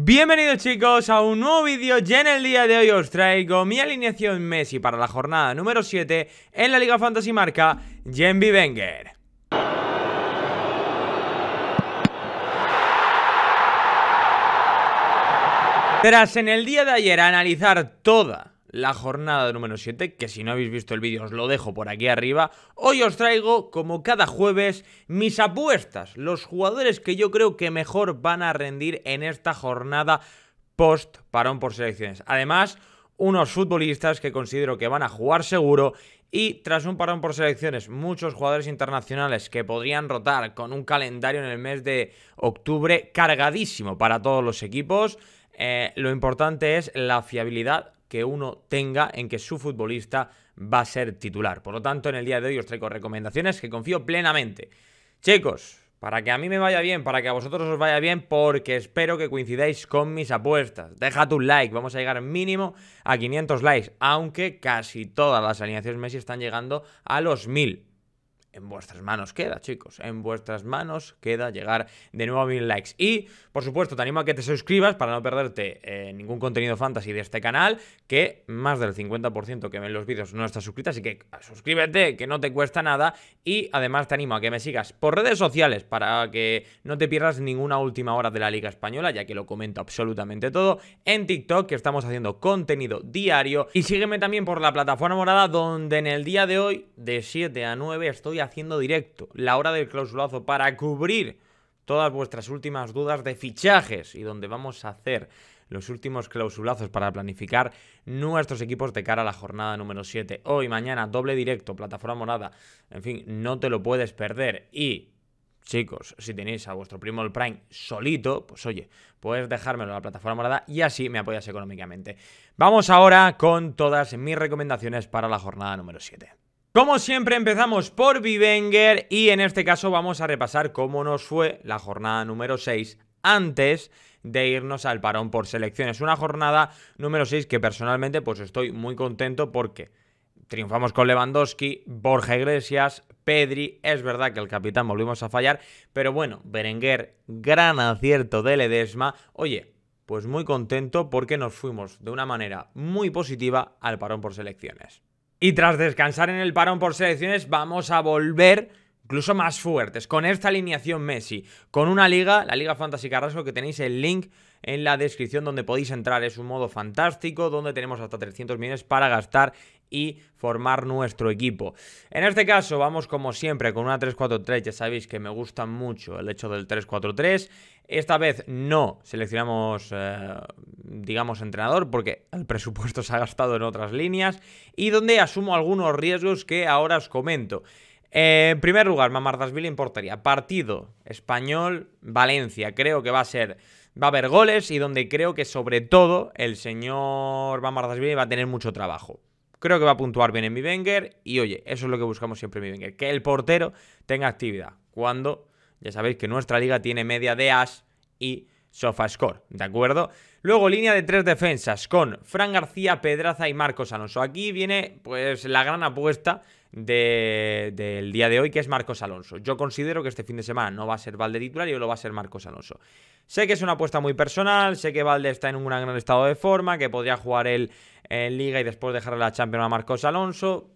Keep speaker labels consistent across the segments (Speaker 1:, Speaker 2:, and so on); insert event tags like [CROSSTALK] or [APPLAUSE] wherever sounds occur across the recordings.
Speaker 1: Bienvenidos chicos a un nuevo vídeo y en el día de hoy os traigo mi alineación Messi para la jornada número 7 en la Liga Fantasy Marca Jenby Wenger. Tras en el día de ayer analizar toda la jornada número 7, que si no habéis visto el vídeo os lo dejo por aquí arriba. Hoy os traigo, como cada jueves, mis apuestas, los jugadores que yo creo que mejor van a rendir en esta jornada post parón por selecciones. Además, unos futbolistas que considero que van a jugar seguro y tras un parón por selecciones, muchos jugadores internacionales que podrían rotar con un calendario en el mes de octubre cargadísimo para todos los equipos. Eh, lo importante es la fiabilidad que uno tenga en que su futbolista va a ser titular. Por lo tanto, en el día de hoy os traigo recomendaciones que confío plenamente. Chicos, para que a mí me vaya bien, para que a vosotros os vaya bien, porque espero que coincidáis con mis apuestas. Deja tu like, vamos a llegar mínimo a 500 likes, aunque casi todas las alineaciones Messi están llegando a los 1000. En vuestras manos queda, chicos. En vuestras manos queda llegar de nuevo a mil likes. Y, por supuesto, te animo a que te suscribas para no perderte eh, ningún contenido fantasy de este canal. Que más del 50% que ven los vídeos no está suscrito. Así que suscríbete, que no te cuesta nada. Y además te animo a que me sigas por redes sociales para que no te pierdas ninguna última hora de la Liga Española, ya que lo comento absolutamente todo. En TikTok, que estamos haciendo contenido diario. Y sígueme también por la plataforma morada, donde en el día de hoy, de 7 a 9, estoy haciendo directo la hora del clausulazo para cubrir todas vuestras últimas dudas de fichajes y donde vamos a hacer los últimos clausulazos para planificar nuestros equipos de cara a la jornada número 7. Hoy, mañana, doble directo, plataforma morada. En fin, no te lo puedes perder. Y, chicos, si tenéis a vuestro primo el Prime solito, pues oye, puedes dejármelo en la plataforma morada y así me apoyas económicamente. Vamos ahora con todas mis recomendaciones para la jornada número 7. Como siempre empezamos por Vivenger y en este caso vamos a repasar cómo nos fue la jornada número 6 antes de irnos al parón por selecciones. Una jornada número 6 que personalmente pues estoy muy contento porque triunfamos con Lewandowski, Borja Iglesias, Pedri, es verdad que el capitán volvimos a fallar, pero bueno, Berenguer, gran acierto de Ledesma. Oye, pues muy contento porque nos fuimos de una manera muy positiva al parón por selecciones. Y tras descansar en el parón por selecciones, vamos a volver incluso más fuertes, con esta alineación Messi, con una liga, la Liga Fantasy Carrasco, que tenéis el link en la descripción donde podéis entrar. Es un modo fantástico donde tenemos hasta 300 millones para gastar y formar nuestro equipo. En este caso vamos como siempre con una 3-4-3, ya sabéis que me gusta mucho el hecho del 3-4-3. Esta vez no seleccionamos, eh, digamos, entrenador porque el presupuesto se ha gastado en otras líneas y donde asumo algunos riesgos que ahora os comento. Eh, en primer lugar, Mamardasville en portería. Partido español-Valencia. Creo que va a ser va a haber goles y donde creo que sobre todo el señor Van va a tener mucho trabajo. Creo que va a puntuar bien en mi Wenger y oye, eso es lo que buscamos siempre en mi Wenger, que el portero tenga actividad. Cuando ya sabéis que nuestra liga tiene media de as y score, ¿de acuerdo? Luego línea de tres defensas con Fran García, Pedraza y Marcos Alonso. Aquí viene pues la gran apuesta del día de hoy, que es Marcos Alonso. Yo considero que este fin de semana no va a ser Valde titular y lo va a ser Marcos Alonso. Sé que es una apuesta muy personal, sé que Valde está en un gran estado de forma, que podría jugar él en Liga y después dejarle la Champions a Marcos Alonso.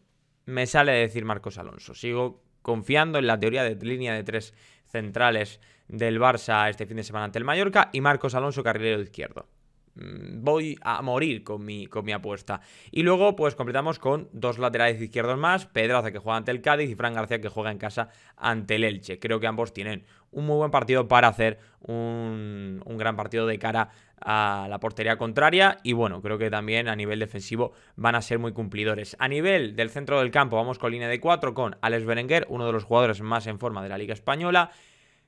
Speaker 1: Me sale decir Marcos Alonso. Sigo confiando en la teoría de línea de tres centrales del Barça este fin de semana ante el Mallorca y Marcos Alonso carrilero izquierdo. Mm, voy a morir con mi, con mi apuesta. Y luego, pues completamos con dos laterales izquierdos más: Pedraza que juega ante el Cádiz y Fran García que juega en casa ante el Elche. Creo que ambos tienen un muy buen partido para hacer un, un gran partido de cara a la portería contraria. Y bueno, creo que también a nivel defensivo van a ser muy cumplidores. A nivel del centro del campo, vamos con línea de 4 con Alex Berenguer, uno de los jugadores más en forma de la Liga Española.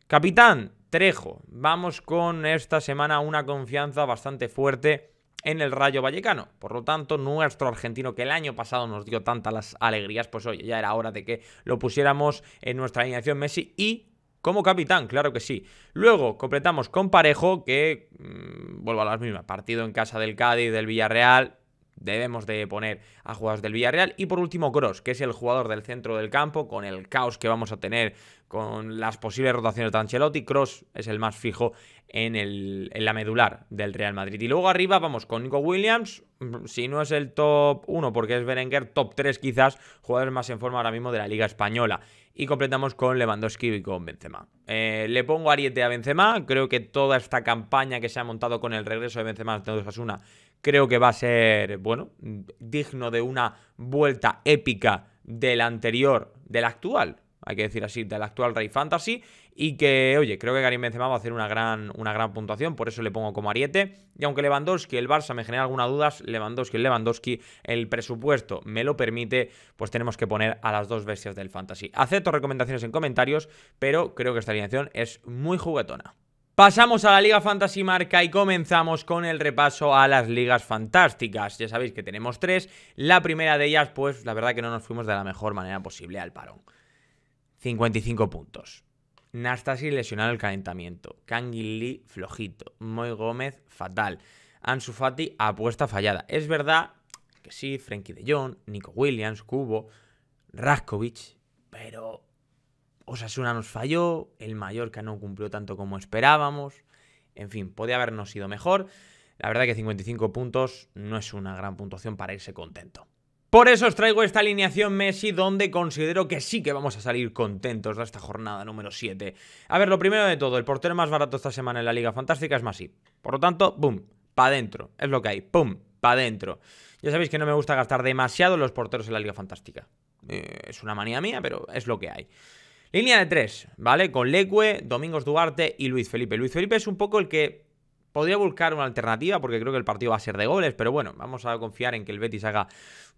Speaker 1: Capitán, Trejo. Vamos con esta semana una confianza bastante fuerte en el Rayo Vallecano. Por lo tanto, nuestro argentino que el año pasado nos dio tantas alegrías, pues oye, ya era hora de que lo pusiéramos en nuestra alineación Messi y como capitán, claro que sí. Luego completamos con Parejo, que mm, vuelvo a las mismas, partido en casa del Cádiz, del Villarreal, debemos de poner a jugadores del Villarreal. Y por último, Gross, que es el jugador del centro del campo, con el caos que vamos a tener con las posibles rotaciones de Ancelotti, Cross es el más fijo en, el, en la medular del Real Madrid. Y luego arriba vamos con Nico Williams, si no es el top 1 porque es Berenguer, top 3 quizás, jugadores más en forma ahora mismo de la Liga Española. Y completamos con Lewandowski y con Benzema. Eh, le pongo ariete a Benzema, creo que toda esta campaña que se ha montado con el regreso de Benzema de Osasuna, creo que va a ser, bueno, digno de una vuelta épica del anterior, del actual, hay que decir así, del actual Rey Fantasy. Y que, oye, creo que Karim Benzema va a hacer una gran, una gran puntuación, por eso le pongo como ariete. Y aunque Lewandowski, el Barça me genera algunas dudas, Lewandowski, el Lewandowski, el presupuesto me lo permite, pues tenemos que poner a las dos bestias del Fantasy. Acepto recomendaciones en comentarios, pero creo que esta alineación es muy juguetona. Pasamos a la Liga Fantasy Marca y comenzamos con el repaso a las ligas fantásticas. Ya sabéis que tenemos tres. La primera de ellas, pues la verdad que no nos fuimos de la mejor manera posible al parón. 55 puntos. Nastasi lesionado el calentamiento. Kangin Lee flojito. Moy Gómez fatal. Ansu Fati apuesta fallada. Es verdad que sí, Frankie de Jong, Nico Williams, Cubo, Raskovic, pero Osasuna nos falló, el Mallorca no cumplió tanto como esperábamos. En fin, podía habernos ido mejor. La verdad que 55 puntos no es una gran puntuación para irse contento. Por eso os traigo esta alineación Messi donde considero que sí que vamos a salir contentos de esta jornada número 7. A ver, lo primero de todo, el portero más barato esta semana en la Liga Fantástica es Messi. Por lo tanto, boom, pa' dentro. Es lo que hay, pum, pa' dentro. Ya sabéis que no me gusta gastar demasiado los porteros en la Liga Fantástica. Eh, es una manía mía, pero es lo que hay. Línea de tres, ¿vale? Con Leque, Domingos Duarte y Luis Felipe. Luis Felipe es un poco el que Podría buscar una alternativa porque creo que el partido va a ser de goles, pero bueno, vamos a confiar en que el Betis haga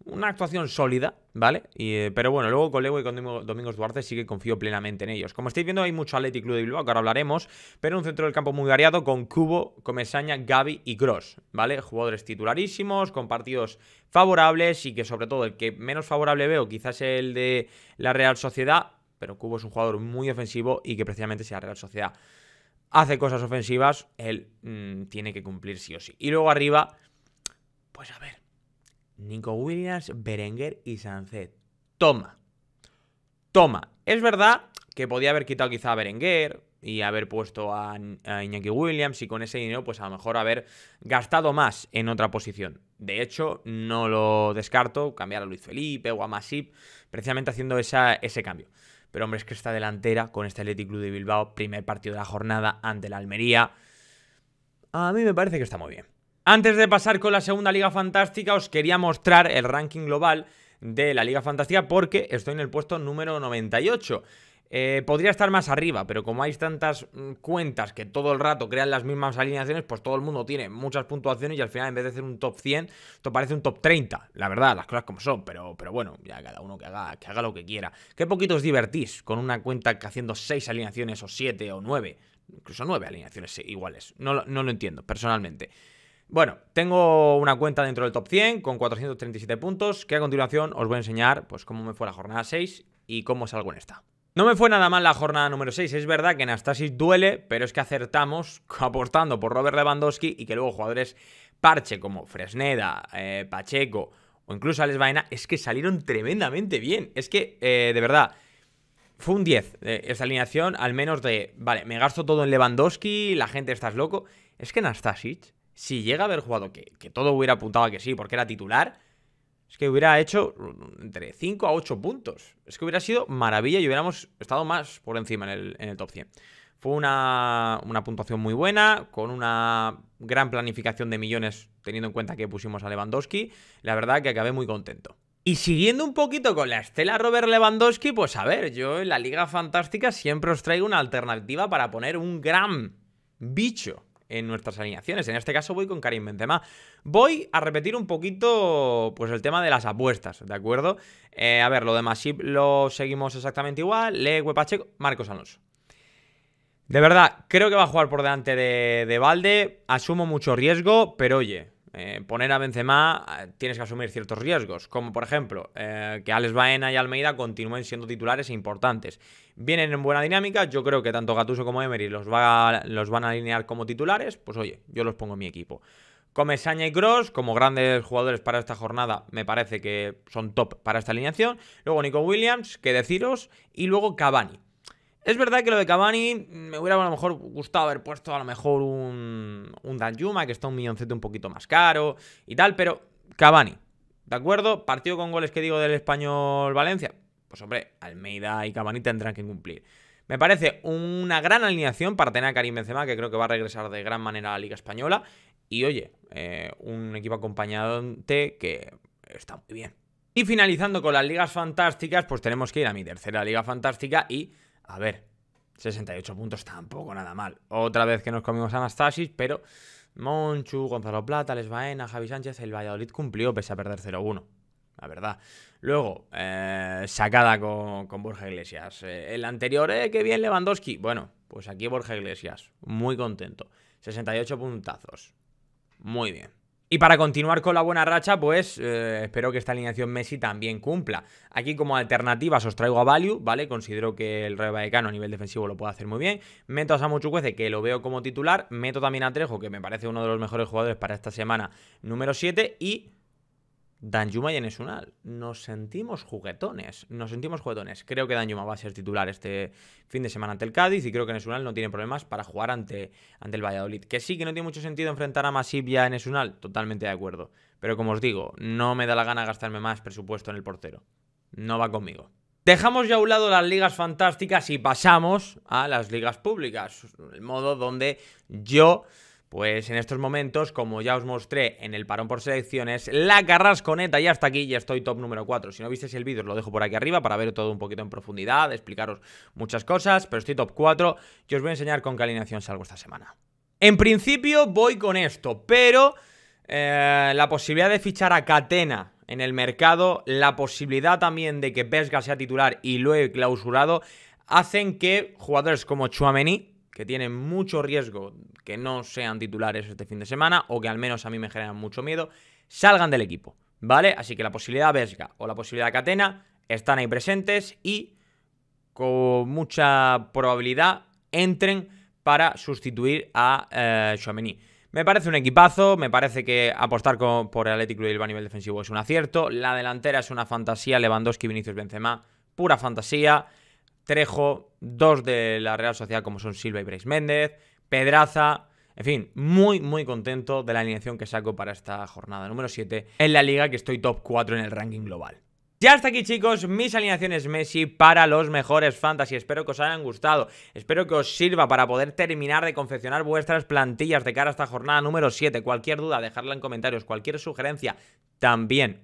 Speaker 1: una actuación sólida, ¿vale? Eh, pero bueno, luego con Lego y con Domingos Duarte sí que confío plenamente en ellos. Como estáis viendo, hay mucho Athletic Club de Bilbao, que ahora hablaremos, pero un centro del campo muy variado con Cubo, Comesaña, Gaby y Cross, ¿vale? Jugadores titularísimos, con partidos favorables y que sobre todo el que menos favorable veo quizás el de la Real Sociedad, pero Cubo es un jugador muy ofensivo y que precisamente sea Real Sociedad hace cosas ofensivas, él mm, tiene que cumplir sí o sí. Y luego arriba, pues a ver, Nico Williams, Berenguer y Sancet. Toma. Toma. Es verdad que podía haber quitado quizá a Berenguer y haber puesto a, Iñaki Williams y con ese dinero pues a lo mejor haber gastado más en otra posición. De hecho, no lo descarto, cambiar a Luis Felipe o a Masip, precisamente haciendo ese cambio. Pero hombre, es que esta delantera con este Athletic Club de Bilbao, primer partido de la jornada ante la Almería, a mí me parece que está muy bien. Antes de pasar con la segunda Liga Fantástica, os quería mostrar el ranking global de la Liga Fantástica porque estoy en el puesto número 98. Eh, podría estar más arriba, pero como hay tantas mm, cuentas que todo el rato crean las mismas alineaciones, pues todo el mundo tiene muchas puntuaciones y al final en vez de hacer un top 100, esto parece un top 30, la verdad, las cosas como son, pero, pero bueno, ya cada uno que haga, que haga lo que quiera. Qué poquito os divertís con una cuenta haciendo 6 alineaciones o 7 o 9, incluso 9 alineaciones iguales, no, no lo entiendo personalmente. Bueno, tengo una cuenta dentro del top 100 con 437 puntos que a continuación os voy a enseñar pues cómo me fue la jornada 6 y cómo salgo en esta. No me fue nada mal la jornada número 6. Es verdad que Anastasis duele, pero es que acertamos [LAUGHS] apostando por Robert Lewandowski y que luego jugadores parche como Fresneda, eh, Pacheco o incluso Alex Baena es que salieron tremendamente bien. Es que, eh, de verdad, fue un 10 eh, esta alineación, al menos de, vale, me gasto todo en Lewandowski, la gente estás loco. Es que Nastasic, si llega a haber jugado, que, que todo hubiera apuntado a que sí, porque era titular, es que hubiera hecho entre 5 a 8 puntos. Es que hubiera sido maravilla y hubiéramos estado más por encima en el, top 100. Fue una, una, puntuación muy buena, con una gran planificación de millones, teniendo en cuenta que pusimos a Lewandowski. La verdad que acabé muy contento. Y siguiendo un poquito con la estela Robert Lewandowski, pues a ver, yo en la Liga Fantástica siempre os traigo una alternativa para poner un gran bicho en nuestras alineaciones. En este caso voy con Karim Benzema. Voy a repetir un poquito pues el tema de las apuestas, ¿de acuerdo? Eh, a ver, lo de Masip lo seguimos exactamente igual. Legue Pacheco, Marcos Alonso. De verdad, creo que va a jugar por delante de, de Valde. Asumo mucho riesgo, pero oye, eh, poner a Benzema eh, tienes que asumir ciertos riesgos, como por ejemplo eh, que Alex Baena y Almeida continúen siendo titulares importantes. Vienen en buena dinámica, yo creo que tanto Gatuso como Emery los, va, los van a alinear como titulares, pues oye, yo los pongo en mi equipo. Comesaña y Cross, como grandes jugadores para esta jornada, me parece que son top para esta alineación. Luego Nico Williams, que deciros, y luego Cavani. Es verdad que lo de Cavani me hubiera a lo mejor gustado haber puesto a lo mejor un, un Danjuma, que está un milloncete un poquito más caro y tal, pero Cavani, ¿de acuerdo? Partido con goles que digo del español Valencia. Pues hombre, Almeida y Cavani tendrán que cumplir. Me parece una gran alineación para tener a Karim Benzema, que creo que va a regresar de gran manera a la Liga Española. Y oye, eh, un equipo acompañante que está muy bien. Y finalizando con las ligas fantásticas, pues tenemos que ir a mi tercera liga fantástica y a ver, 68 puntos tampoco nada mal. Otra vez que nos comimos Anastasis, pero Monchu, Gonzalo Plata, Les Baena, Javi Sánchez, el Valladolid cumplió pese a perder 0-1. La verdad. Luego, eh, sacada con, Borja Iglesias. Eh, el anterior, eh, qué bien Lewandowski. Bueno, pues aquí Borja Iglesias. Muy contento. 68 puntazos. Muy bien. Y para continuar con la buena racha, pues eh, espero que esta alineación Messi también cumpla. Aquí como alternativas os traigo a Value, ¿vale? Considero que el Rayo Vallecano a nivel defensivo lo puede hacer muy bien. Meto a Samu Chukwueze, que lo veo como titular. Meto también a Trejo, que me parece uno de los mejores jugadores para esta semana número 7. Y Danjuma y Enesunal. Nos sentimos juguetones. Nos sentimos juguetones. Creo que Danjuma va a ser titular este fin de semana ante el Cádiz y creo que Enesunal no tiene problemas para jugar ante, ante el Valladolid. Que sí, que no tiene mucho sentido enfrentar a Masip y a Enesunal. Totalmente de acuerdo. Pero como os digo, no me da la gana gastarme más presupuesto en el portero. No va conmigo. Dejamos ya a un lado las ligas fantásticas y pasamos a las ligas públicas. El modo donde yo pues en estos momentos, como ya os mostré en el parón por selecciones, la carrasconeta ya está aquí y estoy top número 4. Si no visteis el vídeo os lo dejo por aquí arriba para ver todo un poquito en profundidad, explicaros muchas cosas, pero estoy top 4 y os voy a enseñar con qué alineación salgo esta semana. En principio voy con esto, pero eh, la posibilidad de fichar a Catena en el mercado, la posibilidad también de que Vesga sea titular y lo he clausurado, hacen que jugadores como Chuamení, que tienen mucho riesgo que no sean titulares este fin de semana o que al menos a mí me generan mucho miedo, salgan del equipo, ¿vale? Así que la posibilidad Vesga o la posibilidad Catena están ahí presentes y con mucha probabilidad entren para sustituir a eh, Me parece un equipazo, me parece que apostar por el Atlético de a nivel defensivo es un acierto. La delantera es una fantasía, Lewandowski, Vinicius Benzema, pura fantasía. Trejo, dos de la Real Sociedad como son Silva y Bryce Méndez, Pedraza, en fin, muy, muy contento de la alineación que saco para esta jornada número 7 en la liga que estoy top 4 en el ranking global. Ya hasta aquí chicos, mis alineaciones Messi para los mejores fantasy, espero que os hayan gustado, espero que os sirva para poder terminar de confeccionar vuestras plantillas de cara a esta jornada número 7, cualquier duda dejadla en comentarios, cualquier sugerencia también.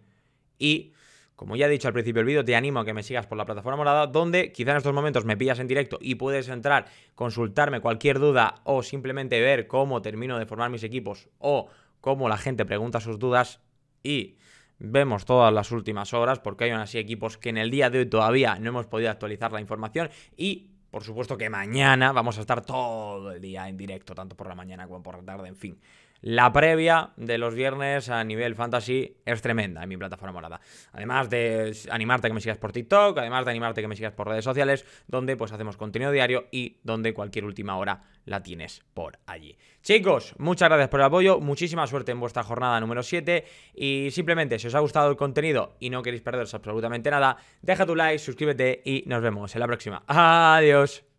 Speaker 1: Y como ya he dicho al principio del vídeo, te animo a que me sigas por la plataforma morada, donde quizá en estos momentos me pillas en directo y puedes entrar, consultarme cualquier duda o simplemente ver cómo termino de formar mis equipos o cómo la gente pregunta sus dudas y vemos todas las últimas horas, porque hay aún así equipos que en el día de hoy todavía no hemos podido actualizar la información y por supuesto que mañana vamos a estar todo el día en directo, tanto por la mañana como por la tarde, en fin. La previa de los viernes a nivel fantasy es tremenda en mi plataforma morada. Además de animarte a que me sigas por TikTok, además de animarte a que me sigas por redes sociales, donde pues hacemos contenido diario y donde cualquier última hora la tienes por allí. Chicos, muchas gracias por el apoyo, muchísima suerte en vuestra jornada número 7 y simplemente si os ha gustado el contenido y no queréis perderos absolutamente nada, deja tu like, suscríbete y nos vemos en la próxima. Adiós.